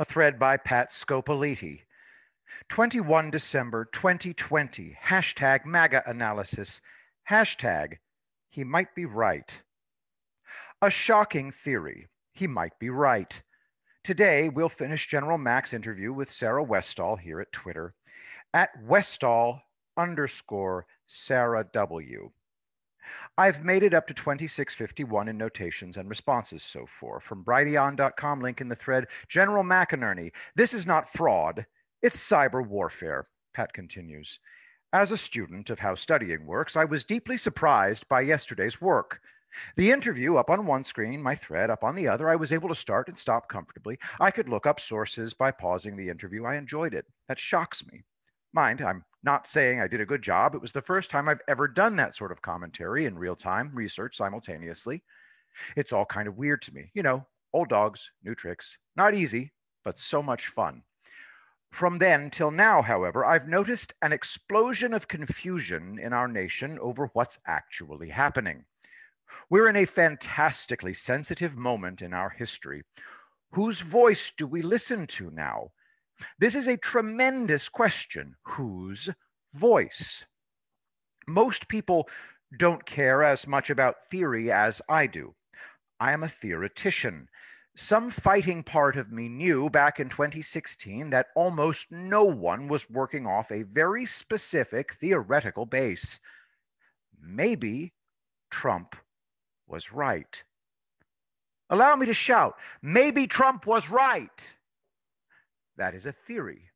A thread by Pat Scopoliti. 21 December 2020. Hashtag MAGA analysis. Hashtag he might be right. A shocking theory. He might be right. Today, we'll finish General Mack's interview with Sarah Westall here at Twitter at Westall underscore Sarah W. I've made it up to 2651 in notations and responses so far. From Brighteon.com, link in the thread. General McInerney, this is not fraud, it's cyber warfare. Pat continues. As a student of how studying works, I was deeply surprised by yesterday's work. The interview up on one screen, my thread up on the other. I was able to start and stop comfortably. I could look up sources by pausing the interview. I enjoyed it. That shocks me. Mind, I'm not saying I did a good job. It was the first time I've ever done that sort of commentary in real time, research simultaneously. It's all kind of weird to me. You know, old dogs, new tricks. Not easy, but so much fun. From then till now, however, I've noticed an explosion of confusion in our nation over what's actually happening. We're in a fantastically sensitive moment in our history. Whose voice do we listen to now? This is a tremendous question. Whose voice? Most people don't care as much about theory as I do. I am a theoretician. Some fighting part of me knew back in 2016 that almost no one was working off a very specific theoretical base. Maybe Trump was right. Allow me to shout, maybe Trump was right. That is a theory.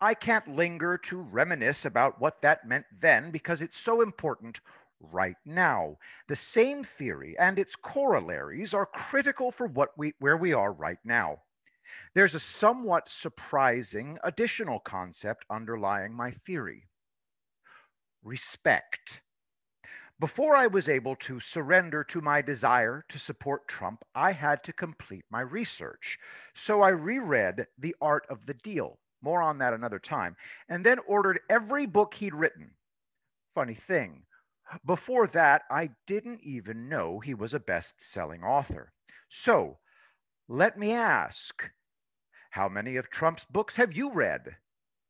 I can't linger to reminisce about what that meant then because it's so important right now. The same theory and its corollaries are critical for what we where we are right now. There's a somewhat surprising additional concept underlying my theory. Respect. Before I was able to surrender to my desire to support Trump, I had to complete my research. So I reread The Art of the Deal, more on that another time, and then ordered every book he'd written. Funny thing, before that, I didn't even know he was a best selling author. So let me ask how many of Trump's books have you read?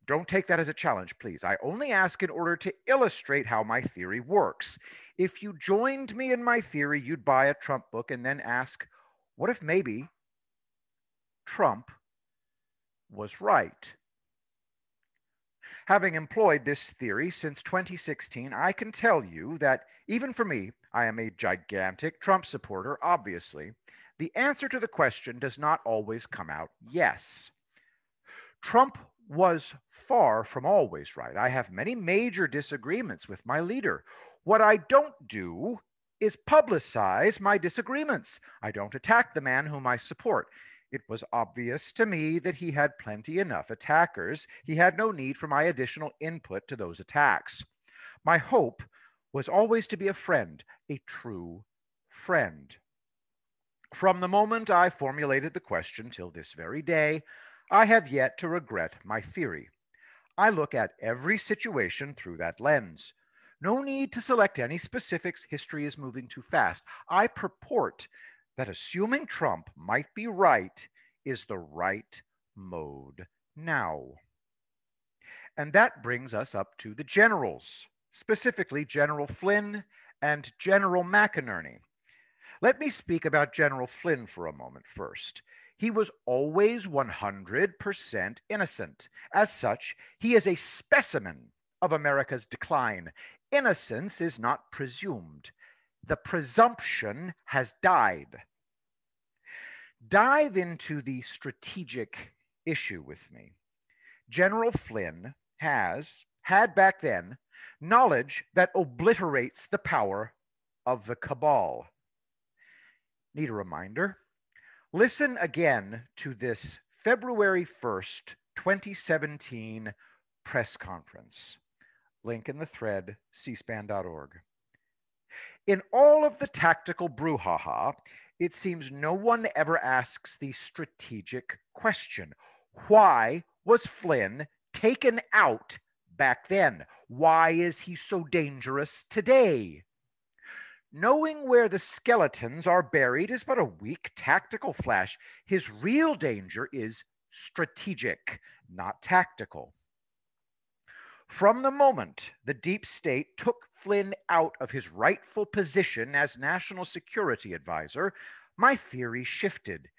Don't take that as a challenge, please. I only ask in order to illustrate how my theory works. If you joined me in my theory, you'd buy a Trump book and then ask, what if maybe Trump was right? Having employed this theory since 2016, I can tell you that even for me, I am a gigantic Trump supporter, obviously. The answer to the question does not always come out yes. Trump was far from always right. I have many major disagreements with my leader. What I don't do is publicize my disagreements. I don't attack the man whom I support. It was obvious to me that he had plenty enough attackers. He had no need for my additional input to those attacks. My hope was always to be a friend, a true friend. From the moment I formulated the question till this very day, I have yet to regret my theory. I look at every situation through that lens. No need to select any specifics. History is moving too fast. I purport that assuming Trump might be right is the right mode now. And that brings us up to the generals, specifically General Flynn and General McInerney. Let me speak about General Flynn for a moment first. He was always 100% innocent. As such, he is a specimen of America's decline. Innocence is not presumed, the presumption has died. Dive into the strategic issue with me. General Flynn has had back then knowledge that obliterates the power of the cabal. Need a reminder? Listen again to this February 1st, 2017 press conference. Link in the thread, cspan.org. In all of the tactical brouhaha, it seems no one ever asks the strategic question why was Flynn taken out back then? Why is he so dangerous today? Knowing where the skeletons are buried is but a weak tactical flash. His real danger is strategic, not tactical. From the moment the deep state took Flynn out of his rightful position as national security advisor, my theory shifted.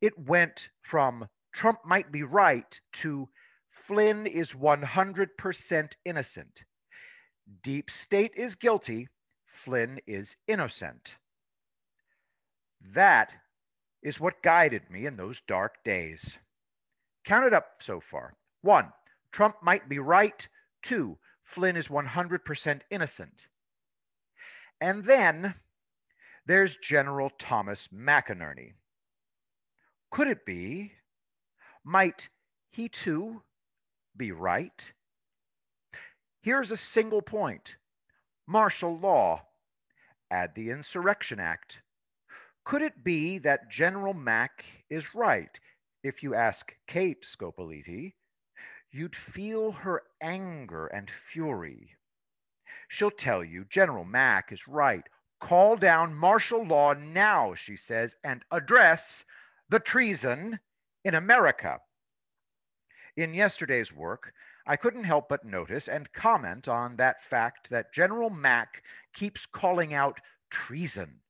It went from Trump might be right to Flynn is 100% innocent. Deep state is guilty, Flynn is innocent. That is what guided me in those dark days. Count it up so far. One, Trump might be right. Two, Flynn is 100% innocent. And then there's General Thomas McInerney. Could it be? Might he too be right? Here's a single point martial law. Add the Insurrection Act. Could it be that General Mack is right? If you ask Kate Scopoliti, you'd feel her anger and fury. She'll tell you General Mack is right. Call down martial law now, she says, and address the treason in America. In yesterday's work, I couldn't help but notice and comment on that fact that General Mack keeps calling out treason.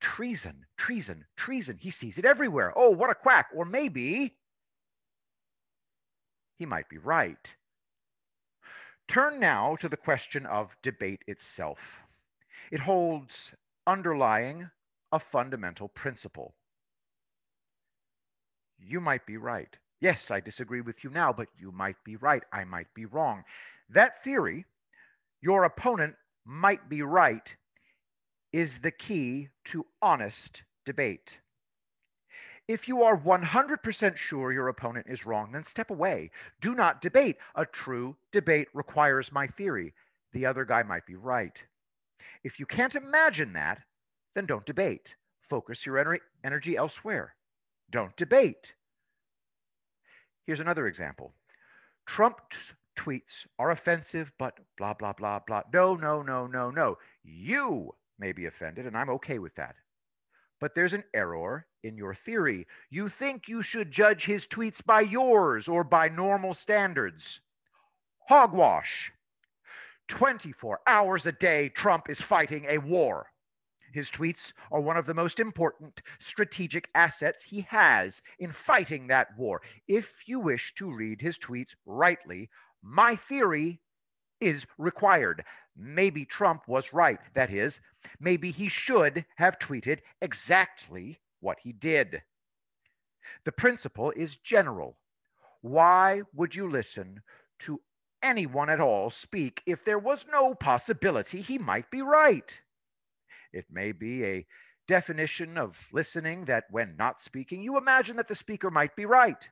Treason, treason, treason. He sees it everywhere. Oh, what a quack. Or maybe he might be right. Turn now to the question of debate itself. It holds underlying a fundamental principle. You might be right. Yes, I disagree with you now, but you might be right. I might be wrong. That theory, your opponent might be right, is the key to honest debate. If you are 100% sure your opponent is wrong, then step away. Do not debate. A true debate requires my theory. The other guy might be right. If you can't imagine that, then don't debate. Focus your energy elsewhere. Don't debate. Here's another example Trump's tweets are offensive, but blah, blah, blah, blah. No, no, no, no, no. You may be offended, and I'm okay with that. But there's an error in your theory. You think you should judge his tweets by yours or by normal standards. Hogwash. 24 hours a day, Trump is fighting a war. His tweets are one of the most important strategic assets he has in fighting that war. If you wish to read his tweets rightly, my theory is required. Maybe Trump was right. That is, maybe he should have tweeted exactly what he did. The principle is general. Why would you listen to anyone at all speak if there was no possibility he might be right? It may be a definition of listening that when not speaking, you imagine that the speaker might be right.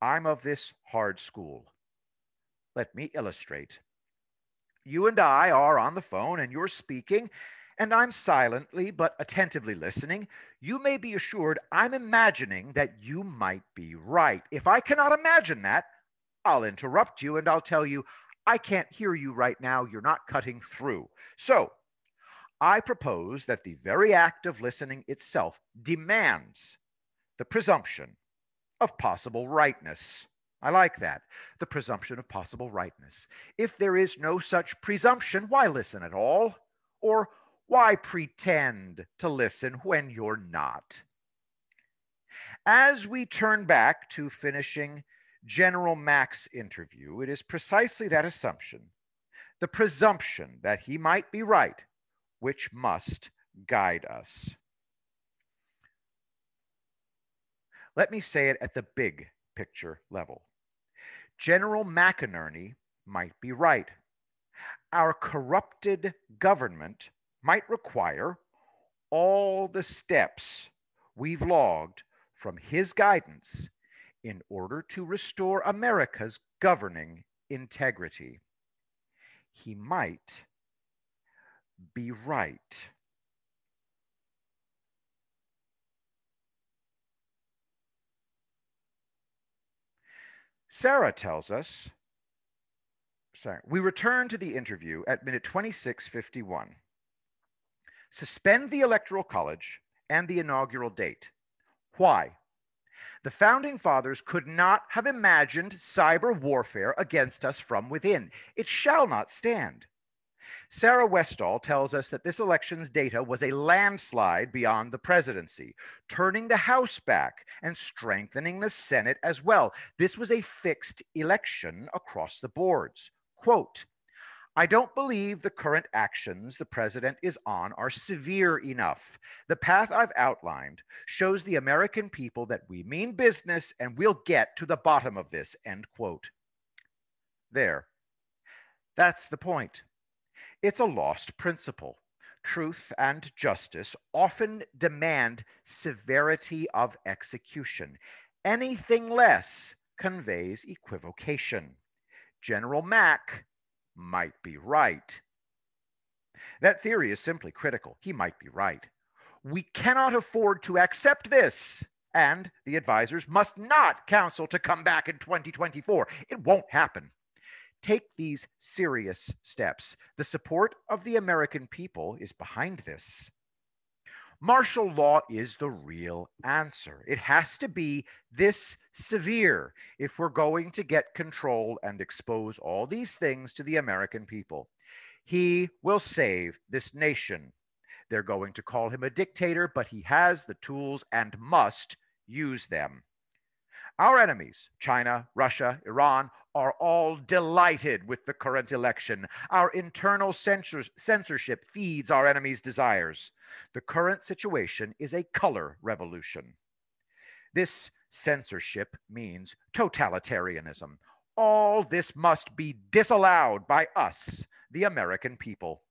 I'm of this hard school. Let me illustrate. You and I are on the phone and you're speaking, and I'm silently but attentively listening. You may be assured I'm imagining that you might be right. If I cannot imagine that, I'll interrupt you and I'll tell you, I can't hear you right now. You're not cutting through. So I propose that the very act of listening itself demands the presumption of possible rightness. I like that. The presumption of possible rightness. If there is no such presumption, why listen at all? Or why pretend to listen when you're not? As we turn back to finishing General Mack's interview, it is precisely that assumption, the presumption that he might be right, which must guide us. Let me say it at the big picture level. General McInerney might be right. Our corrupted government might require all the steps we've logged from his guidance in order to restore America's governing integrity. He might be right. Sarah tells us, sorry, we return to the interview at minute 2651. suspend the Electoral College and the inaugural date. Why? The founding fathers could not have imagined cyber warfare against us from within. It shall not stand. Sarah Westall tells us that this election's data was a landslide beyond the presidency, turning the House back and strengthening the Senate as well. This was a fixed election across the boards. Quote, I don't believe the current actions the president is on are severe enough. The path I've outlined shows the American people that we mean business and we'll get to the bottom of this. End quote. There. That's the point. It's a lost principle. Truth and justice often demand severity of execution. Anything less conveys equivocation. General Mack might be right. That theory is simply critical. He might be right. We cannot afford to accept this. And the advisors must not counsel to come back in 2024. It won't happen. Take these serious steps. The support of the American people is behind this. Martial law is the real answer. It has to be this severe if we're going to get control and expose all these things to the American people. He will save this nation. They're going to call him a dictator, but he has the tools and must use them. Our enemies, China, Russia, Iran, are all delighted with the current election. Our internal censorship feeds our enemies' desires. The current situation is a color revolution. This censorship means totalitarianism. All this must be disallowed by us, the American people.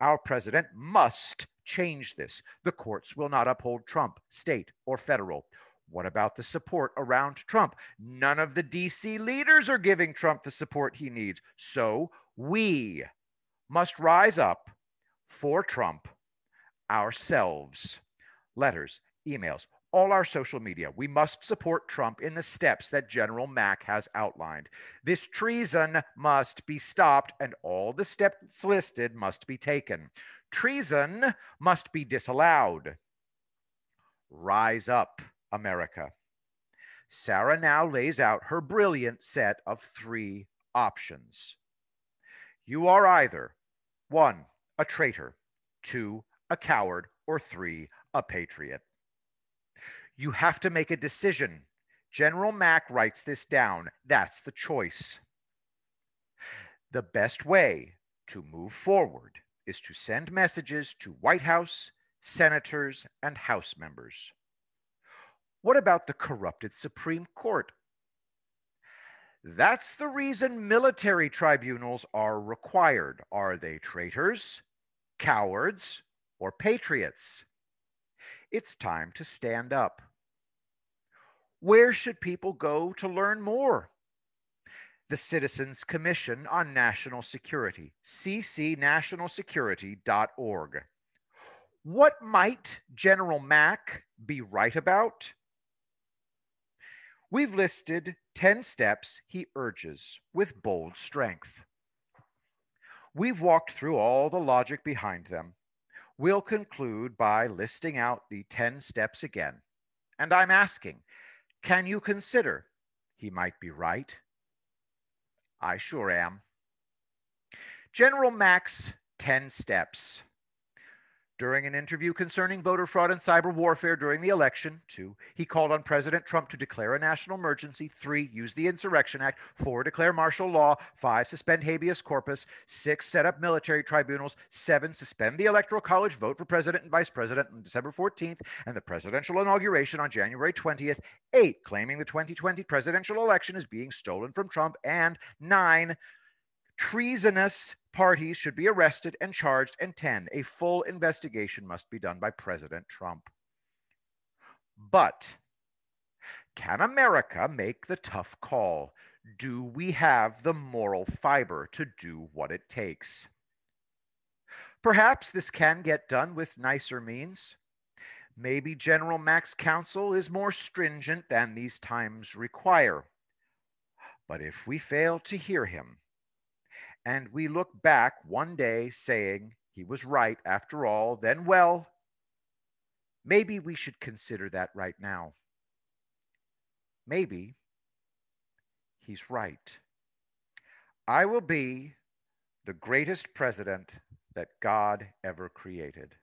Our president must change this. The courts will not uphold Trump, state or federal. What about the support around Trump? None of the DC leaders are giving Trump the support he needs. So we must rise up for Trump ourselves. Letters, emails, all our social media. We must support Trump in the steps that General Mack has outlined. This treason must be stopped, and all the steps listed must be taken. Treason must be disallowed. Rise up. America. Sarah now lays out her brilliant set of three options. You are either one, a traitor, two, a coward, or three, a patriot. You have to make a decision. General Mack writes this down. That's the choice. The best way to move forward is to send messages to White House, senators, and House members. What about the corrupted Supreme Court? That's the reason military tribunals are required. Are they traitors, cowards, or patriots? It's time to stand up. Where should people go to learn more? The Citizens Commission on National Security, ccnationalsecurity.org. What might General Mack be right about? We've listed 10 steps he urges with bold strength. We've walked through all the logic behind them. We'll conclude by listing out the 10 steps again. And I'm asking, can you consider he might be right? I sure am. General Mack's 10 steps during an interview concerning voter fraud and cyber warfare during the election. Two, he called on President Trump to declare a national emergency. Three, use the Insurrection Act. Four, declare martial law. Five, suspend habeas corpus. Six, set up military tribunals. Seven, suspend the Electoral College vote for president and vice president on December 14th and the presidential inauguration on January 20th. Eight, claiming the 2020 presidential election is being stolen from Trump. And nine, treasonous parties should be arrested and charged. And 10, a full investigation must be done by President Trump. But can America make the tough call? Do we have the moral fiber to do what it takes? Perhaps this can get done with nicer means. Maybe General Mack's counsel is more stringent than these times require. But if we fail to hear him, and we look back one day saying, he was right after all, then well, maybe we should consider that right now. Maybe he's right. I will be the greatest president that God ever created.